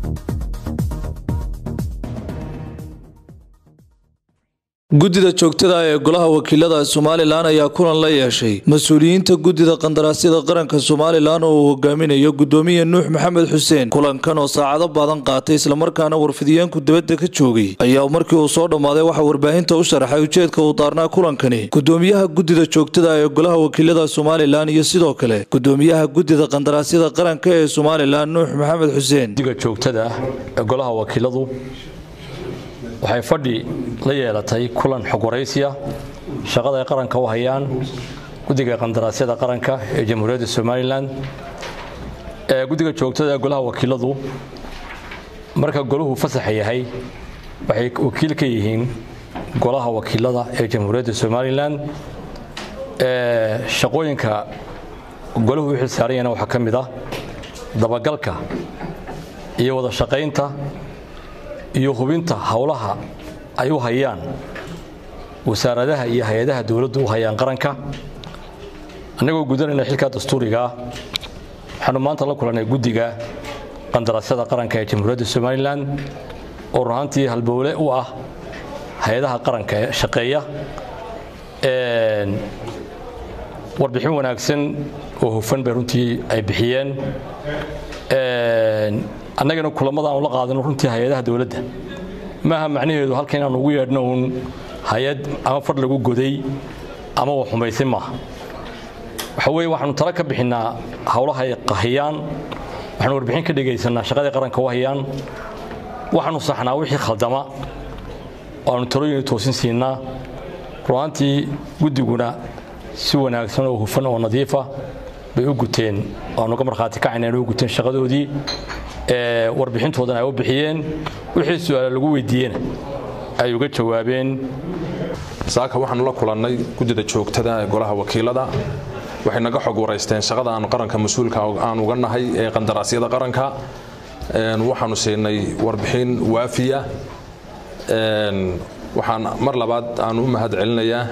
Thank you guddida joogtada ee golaha wakiilada somalilan ayaa kulan la yeeshay. Mas'uuliyiinta guddida qandaraasyada qaranka somalilan oo uu hogaaminayo gudoomiye nuux maxamed xuseen kulankan oo saacado badan qaatay islamarkaana warfidiyeenku dibadda ka joogay ayaa markii uu soo dhammaaday waxaa warbaahinta u sharaxay ujeedka uu daarnaa kulankani. Gudoomiyaha guddida joogtada ee golaha wakiilada somalilan iyo sidoo kale gudoomiyaha guddida qandaraasyada qaranka ee somalilan nuux maxamed xuseen guddiga joogtada ee golaha wakiiladu waxay fadhi la yeelatay kulan xog waraysiya shaqada ay qaranka u hayaan guddiga qandaraasyada qaranka ee jamhuuriyadda somalilan ee guddiga joogtada ee golaha wakiiladu. Marka goluhu fasaxa yahay waxay wakiil ka yihiin golaha wakiilada ee jamhuuriyadda somalilan shaqooyinka golahu u xilsaaranyana waxaa ka mid ah dabagalka iyo wada shaqaynta iyo hubinta howlaha ay u hayaan. Wasaaradaha iyo hay'adaha dowladdu u hayaan qaranka. Annagoo gudanayna xilkaa dastuurigaa waxaanu maanta la kulannay guddiga qandaraasyada qaranka ee jamhuuriyadda somalilan oo runaantii halbowle u ah hay'adaha qaranka ee shaqeeya warbixin wanaagsan oo hufan bay runtii ay bixiyeen annagana kulamada aanu la qaadano runtii hay'adaha dowladda. Maaha macnaheedu halka inaanu ugu yeedhno uun hay'ad ama fadh lagu goday ama wax xumaysay maaha. Waxa weye waxaanu tala ka bixinnaa howlaha ay hayaan waxaanu warbixin ka dhegaysanaa shaqadii qaranka u hayaan waxaanu saxnaa wixii khaldama oo aanu talooyin toosin siinaa. Runaantii guddiguna si wanaagsan oo hufan oo nadiifa bay u guteen aanu ka markhaati kacayna inay u guteen shaqadoodii warbixintoodana ay u bixiyeen wixii su'aala lagu weydiiyena ay uga jawaabeen. Saaka waxaanu la kulannay guddida joogtada ee golaha wakiilada. Waxay naga xog waraysteen shaqada aanu qaranka mas'uulka aan uga nahay ee qandaraasyada qaranka. Waxaanu siinay warbixin waafiya. Waxaan mar labaad aanu u mahad celinayaa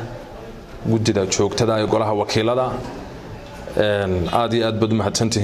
guddida joogtada ee golaha wakiilada. Aad iyo aad baad u mahadsantihiin